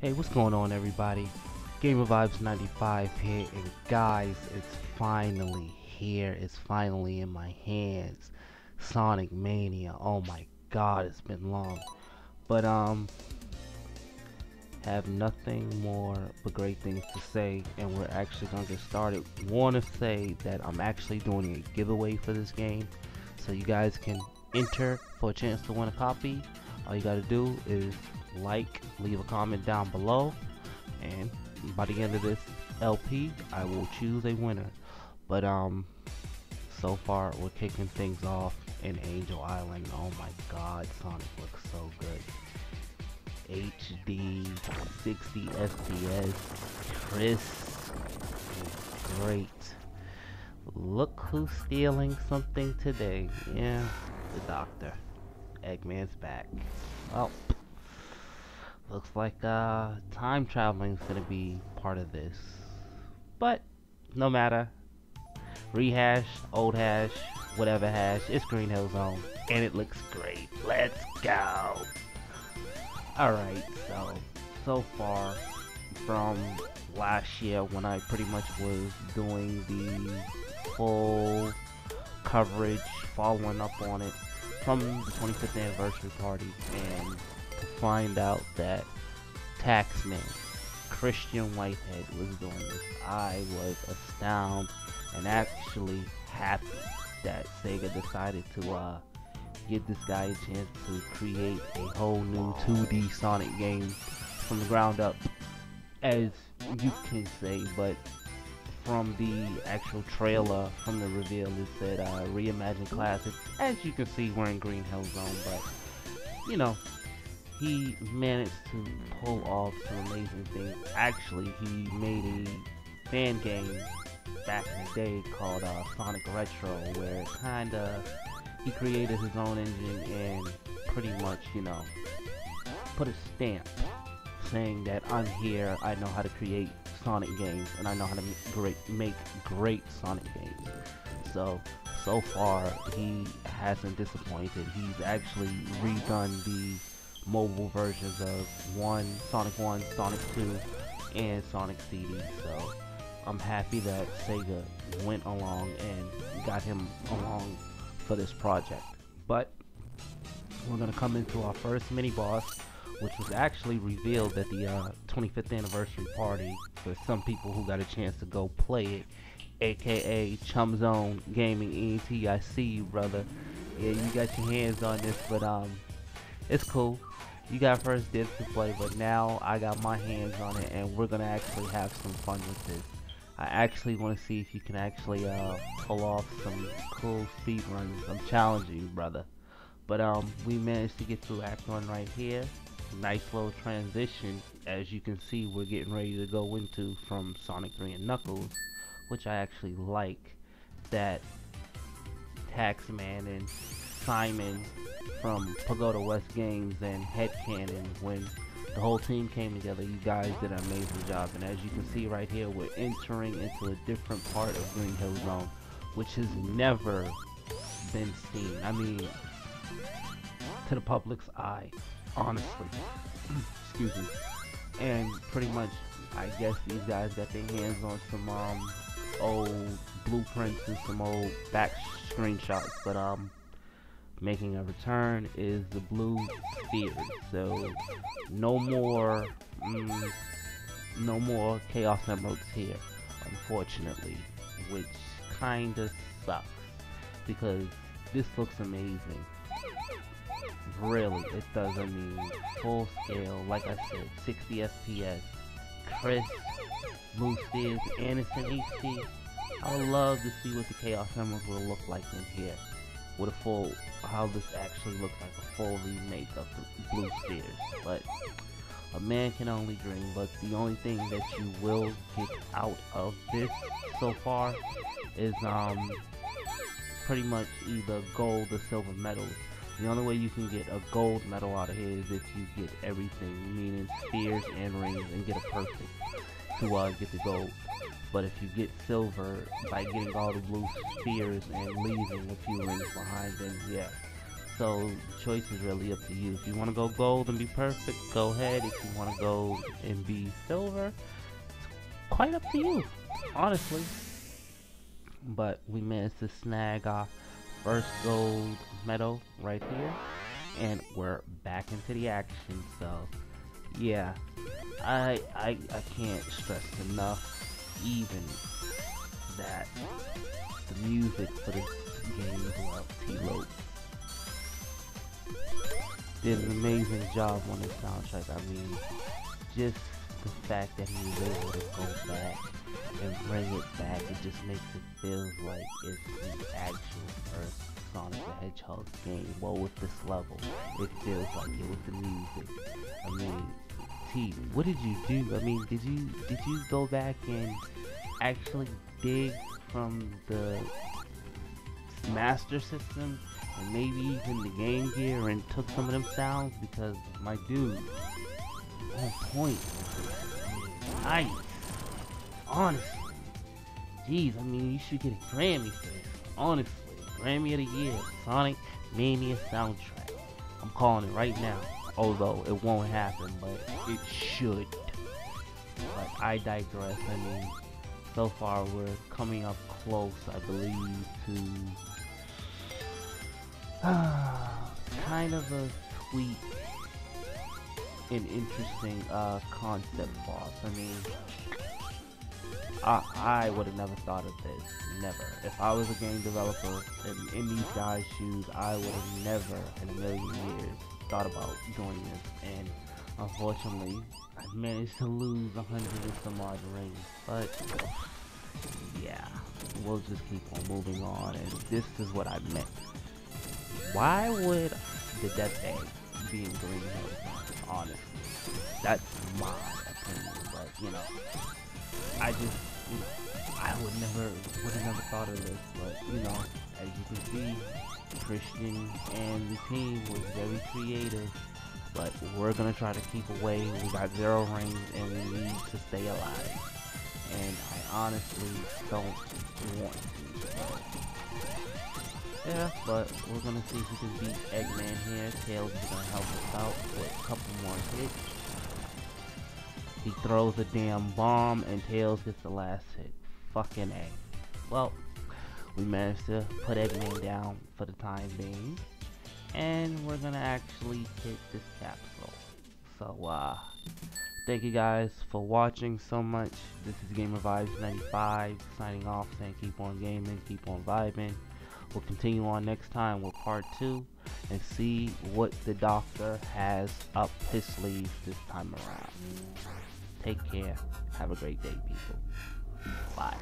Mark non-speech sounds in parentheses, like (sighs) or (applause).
Hey, what's going on everybody? Gamer Vibes 95 here, and guys, it's finally here. It's finally in my hands. Sonic Mania. Oh my god, it's been long. But, um, have nothing more but great things to say, and we're actually gonna get started. Want to say that I'm actually doing a giveaway for this game, so you guys can enter for a chance to win a copy. All you gotta do is like, leave a comment down below, and by the end of this LP, I will choose a winner. But um, so far we're kicking things off in Angel Island. Oh my God, Sonic looks so good. HD, 60 FPS, crisp, great. Look who's stealing something today. Yeah, the doctor. Eggman's back. Well, Looks like uh, time traveling is going to be part of this. But, no matter. Rehash, old hash, whatever hash, it's Green Hill Zone. And it looks great. Let's go! Alright, so, so far from last year when I pretty much was doing the full coverage, following up on it from the 25th anniversary party, and find out that Taxman, Christian Whitehead, was doing this. I was astounded and actually happy that Sega decided to uh, give this guy a chance to create a whole new 2D Sonic game from the ground up, as you can say, but from the actual trailer, from the reveal, it said uh, Reimagined Classics. As you can see, we're in Green Hill Zone, but, you know, he managed to pull off some amazing things. Actually, he made a fan game back in the day called uh, Sonic Retro, where kinda he created his own engine and pretty much, you know, put a stamp saying that I'm here, I know how to create Sonic games, and I know how to make great, make great Sonic games. So, so far, he hasn't disappointed. He's actually redone the mobile versions of one Sonic 1, Sonic 2, and Sonic CD. So I'm happy that Sega went along and got him along for this project. But we're gonna come into our first mini boss, which was actually revealed at the uh, 25th anniversary party for some people who got a chance to go play it, aka Chum Zone Gaming ENT. I see you, brother. Yeah, you got your hands on this, but um, it's cool you got first dibs to play, but now I got my hands on it, and we're gonna actually have some fun with this. I actually want to see if you can actually uh, pull off some cool speed runs. I'm challenging you, brother. But um, we managed to get through Act 1 right here. Nice little transition. As you can see, we're getting ready to go into from Sonic 3 and Knuckles, which I actually like that Taxman and Simon from Pagoda West Games and Headcannon when the whole team came together. You guys did an amazing job. And as you can see right here, we're entering into a different part of Green Hill Zone, which has never been seen. I mean, to the public's eye, honestly. (clears throat) Excuse me. And pretty much, I guess these guys got their hands on some um, old blueprints and some old back screenshots. But um, making a return is the blue spheres. So no more, mm, no more chaos emeralds here, unfortunately, which kinda sucks because this looks amazing. Really, it does. I mean, full scale, like I said, 60 FPS, crisp, blue and it's in HD. I would love to see what the Chaos Emeralds will look like in here with a full how this actually looks like a full remake of the Blue Spheres. But a man can only dream. But the only thing that you will get out of this so far is um pretty much either gold or silver medals. The only way you can get a gold medal out of here is if you get everything, meaning spheres and rings, and get a perfect to uh, get the gold. But if you get silver by getting all the blue spheres and leaving a few rings behind, then yeah, So choice is really up to you. If you want to go gold and be perfect, go ahead. If you want to go and be silver, it's quite up to you, honestly. But we managed to snag our first gold medal right here, and we're back into the action. So yeah, I I I can't stress enough even that the music for this game is what Tee Lopes did an amazing job on the soundtrack. I mean, just the fact that he was able to go back and bring it back, it just makes it feel like it's the actual first Sonic the Hedgehog game. Well, with this level, it feels like it with the music. I mean, What did you do? I mean, did you did you go back and actually dig from the Master System and maybe even the Game Gear and took some of them sounds because my dude, on point. Nice. Honestly. Jeez, I mean, you should get a Grammy for this. Honestly. Grammy of the Year. Sonic Mania soundtrack. I'm calling it right now. Although it won't happen, but it should. But I digress. I mean, so far we're coming up close, I believe, to (sighs) kind of a tweak an interesting uh, concept boss. I mean, I, I would have never thought of this. Never. If I was a game developer in, in these guys' shoes, I would have never in a million years thought about doing this. And unfortunately, I managed to lose a hundred and some odd rings. But yeah, we'll just keep on moving on. And this is what I meant. Why would the Death Egg be in Green Hills? Honestly, that's my opinion. But you know, I just you know I would never would have never thought of this. But you know, as you can see, Christian and the team was very creative. But we're gonna try to keep away. We got zero rings and we need to stay alive. And I honestly don't want to. Yeah, but we're gonna see if we can beat Eggman here. Tails is gonna help us out with a couple more hits. He throws a damn bomb and Tails gets the last hit. Fucking A. Well, we managed to put everything down for the time being. And we're gonna actually hit this capsule. So, uh, thank you guys for watching so much. This is Gamer Vibes 95 signing off saying keep on gaming, keep on vibing. We'll continue on next time with part two and see what the doctor has up his sleeve this time around. Take care. Have a great day, people. Bye.